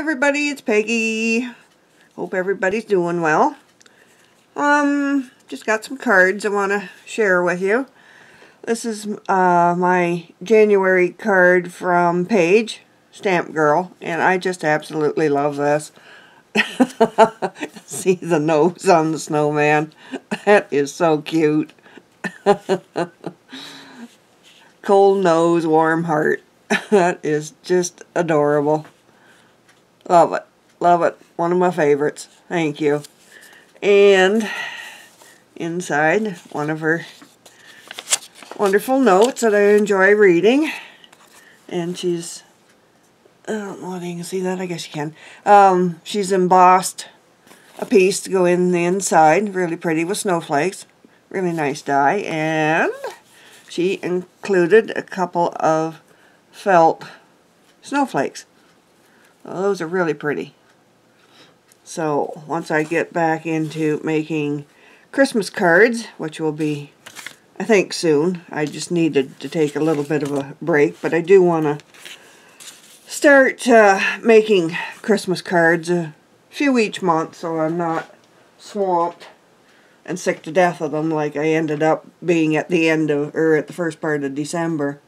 everybody, it's Peggy. Hope everybody's doing well. Um, just got some cards I want to share with you. This is uh, my January card from Paige, Stamp Girl, and I just absolutely love this. See the nose on the snowman? That is so cute. Cold nose, warm heart. that is just adorable. Love it. Love it. One of my favorites. Thank you. And inside, one of her wonderful notes that I enjoy reading. And she's, I don't know if you can see that. I guess you can. Um, she's embossed a piece to go in the inside. Really pretty with snowflakes. Really nice die. And she included a couple of felt snowflakes. Well, those are really pretty. So once I get back into making Christmas cards, which will be, I think, soon. I just needed to take a little bit of a break, but I do want to start uh, making Christmas cards a few each month so I'm not swamped and sick to death of them like I ended up being at the end of, or at the first part of December.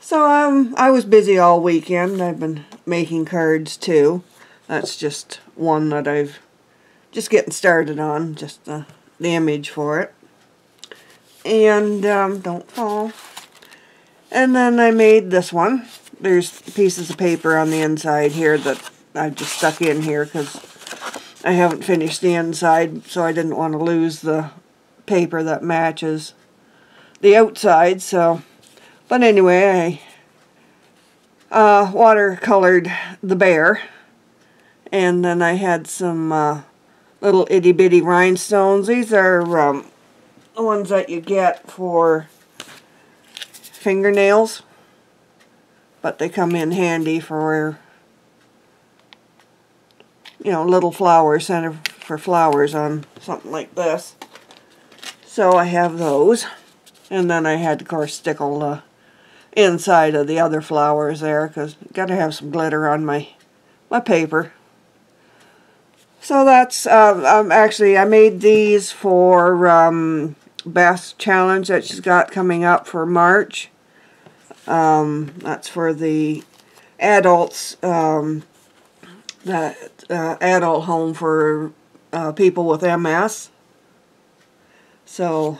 So um, I was busy all weekend. I've been making cards too. That's just one that I've just getting started on, just the, the image for it. And um, don't fall. And then I made this one. There's pieces of paper on the inside here that I just stuck in here because I haven't finished the inside, so I didn't want to lose the paper that matches the outside, so but anyway, I uh, watercolored the bear. And then I had some uh, little itty bitty rhinestones. These are um, the ones that you get for fingernails. But they come in handy for, you know, little flowers, center for flowers on something like this. So I have those. And then I had, of course, stickle the inside of the other flowers there because got to have some glitter on my my paper. So that's uh, um, actually I made these for um, Beth challenge that she's got coming up for March. Um, that's for the adults um, that uh, adult home for uh, people with MS. So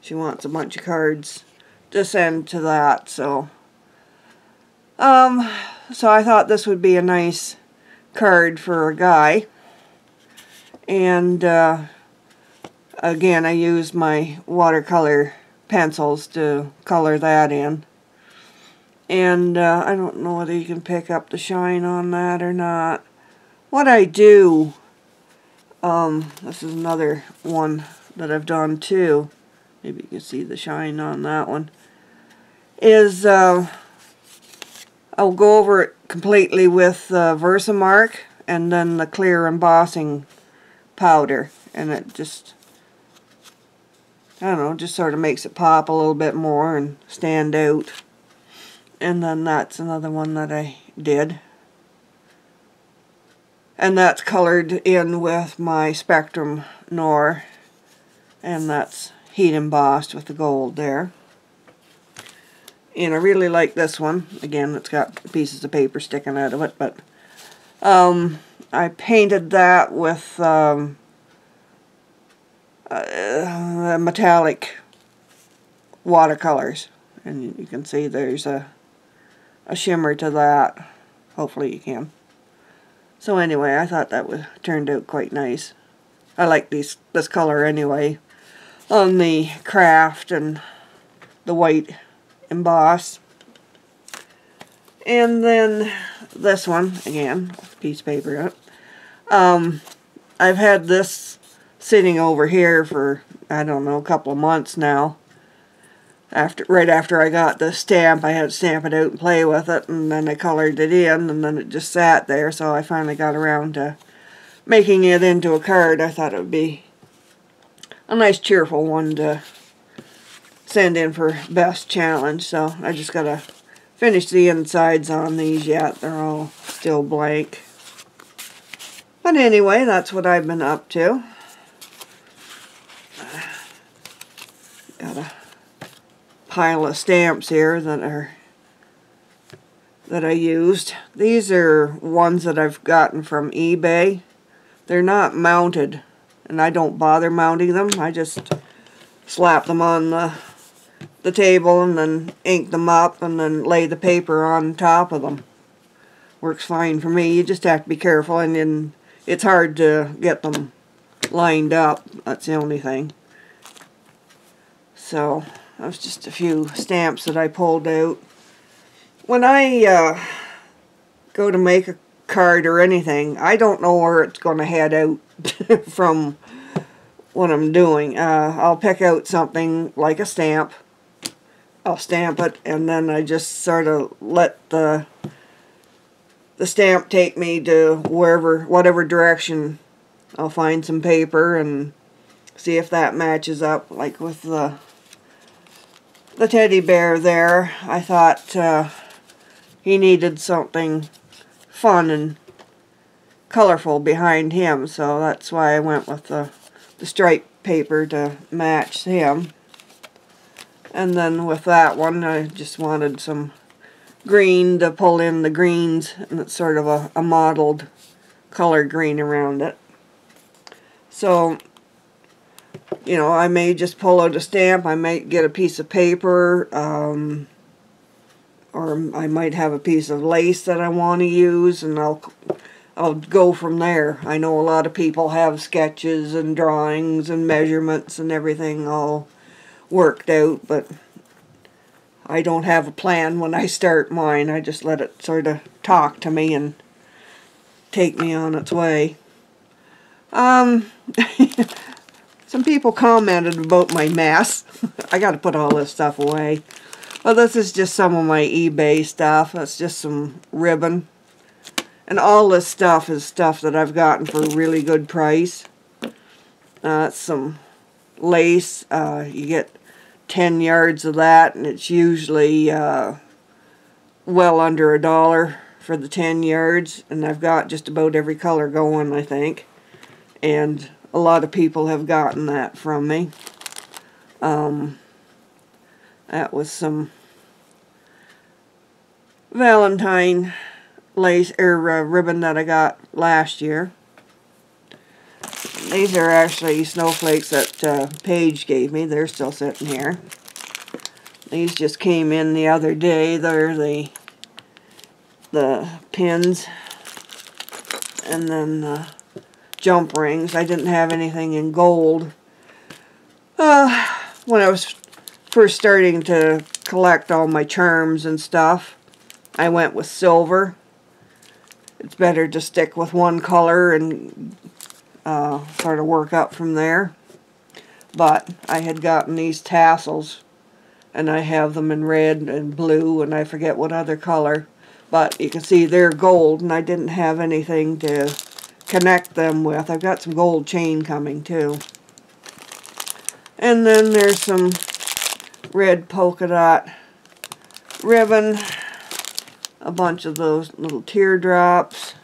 she wants a bunch of cards to send to that. So, um, so I thought this would be a nice card for a guy. And uh, again, I used my watercolor pencils to color that in. And uh, I don't know whether you can pick up the shine on that or not. What I do, um, this is another one that I've done too. Maybe you can see the shine on that one is uh, I'll go over it completely with uh, Versamark and then the clear embossing powder. And it just I don't know just sort of makes it pop a little bit more and stand out. And then that's another one that I did. And that's colored in with my Spectrum Noir and that's heat embossed with the gold there and I really like this one. Again, it's got pieces of paper sticking out of it, but um, I painted that with um, uh, metallic watercolors. And you can see there's a, a shimmer to that. Hopefully you can. So anyway, I thought that was turned out quite nice. I like these this color anyway on the kraft and the white emboss. And then this one, again, piece of paper. Um, I've had this sitting over here for, I don't know, a couple of months now. After Right after I got the stamp, I had to stamp it out and play with it, and then I colored it in, and then it just sat there, so I finally got around to making it into a card. I thought it would be a nice cheerful one to send in for Beth's challenge. So I just got to finish the insides on these yet. They're all still blank. But anyway, that's what I've been up to. Got a pile of stamps here that are that I used. These are ones that I've gotten from eBay. They're not mounted, and I don't bother mounting them. I just slap them on the, the table and then ink them up and then lay the paper on top of them. Works fine for me. You just have to be careful, and then it's hard to get them lined up. That's the only thing. So, that was just a few stamps that I pulled out when I uh, go to make a card or anything, I don't know where it's going to head out from what I'm doing. Uh, I'll pick out something like a stamp. I'll stamp it and then I just sort of let the the stamp take me to wherever, whatever direction. I'll find some paper and see if that matches up. Like with the the teddy bear there, I thought uh, he needed something fun and colorful behind him so that's why I went with the, the stripe paper to match him and then with that one I just wanted some green to pull in the greens and it's sort of a, a mottled color green around it so you know I may just pull out a stamp I might get a piece of paper um, or I might have a piece of lace that I want to use and I'll I'll go from there. I know a lot of people have sketches and drawings and measurements and everything all worked out but I don't have a plan when I start mine. I just let it sort of talk to me and take me on its way. Um, some people commented about my mess. I got to put all this stuff away. Well, this is just some of my eBay stuff. That's just some ribbon. And all this stuff is stuff that I've gotten for a really good price. Uh, some lace. Uh, you get 10 yards of that, and it's usually uh, well under a dollar for the 10 yards. And I've got just about every color going, I think. And a lot of people have gotten that from me. Um, that was some Valentine lace or uh, ribbon that I got last year. These are actually snowflakes that uh, Paige gave me. They're still sitting here. These just came in the other day. They're the the pins and then the jump rings. I didn't have anything in gold. Uh, when I was first starting to collect all my charms and stuff, I went with silver. It's better to stick with one color and uh, sort of work up from there. But I had gotten these tassels and I have them in red and blue and I forget what other color. But you can see they're gold and I didn't have anything to connect them with. I've got some gold chain coming too. And then there's some red polka dot ribbon, a bunch of those little teardrops.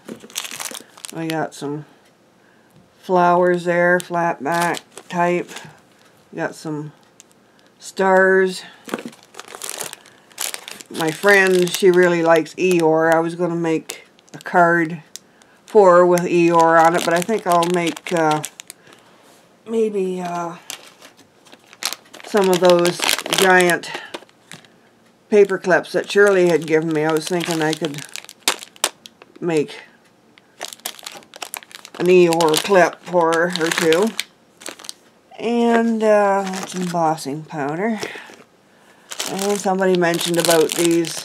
I got some flowers there, flat back type. Got some stars. My friend, she really likes Eeyore. I was going to make a card for her with Eeyore on it, but I think I'll make uh, maybe uh, some of those giant paper clips that Shirley had given me. I was thinking I could make an Eeyore clip for her too. And uh, some embossing powder. And somebody mentioned about these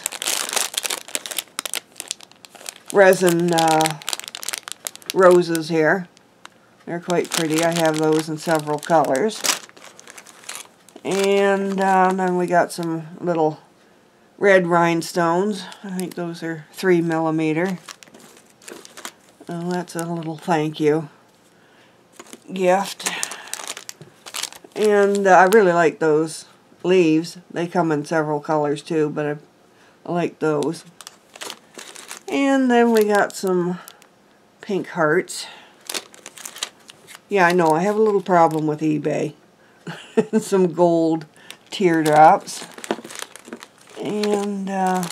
resin uh, roses here. They're quite pretty. I have those in several colors. And uh, then we got some little red rhinestones. I think those are three millimeter. Oh, that's a little thank you gift. And uh, I really like those leaves. They come in several colors too, but I I like those. And then we got some pink hearts. Yeah, I know, I have a little problem with eBay. And some gold teardrops. And, uh,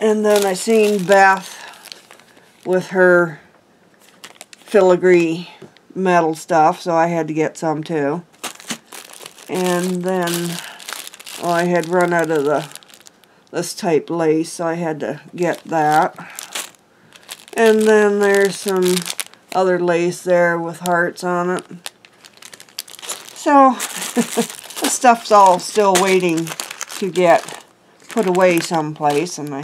and then I seen Beth with her filigree metal stuff, so I had to get some too. And then well, I had run out of the this type lace, so I had to get that. And then there's some other lace there with hearts on it. So, the stuff's all still waiting to get put away someplace, and I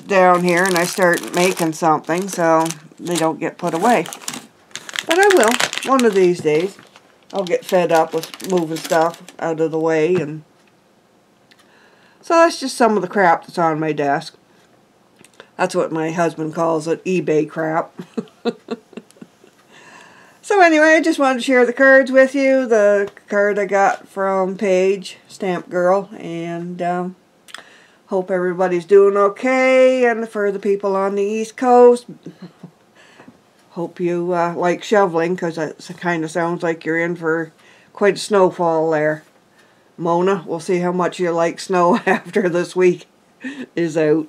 down here and I start making something so they don't get put away. But I will, one of these days. I'll get fed up with moving stuff out of the way and so that's just some of the crap that's on my desk. That's what my husband calls it, eBay crap. so anyway, I just wanted to share the cards with you. The card I got from Paige, Stamp Girl, and um, hope everybody's doing okay. And for the people on the East Coast, hope you uh, like shoveling because it kind of sounds like you're in for quite a snowfall there. Mona, we'll see how much you like snow after this week is out.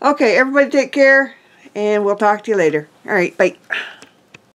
Okay, everybody take care, and we'll talk to you later. All right, bye.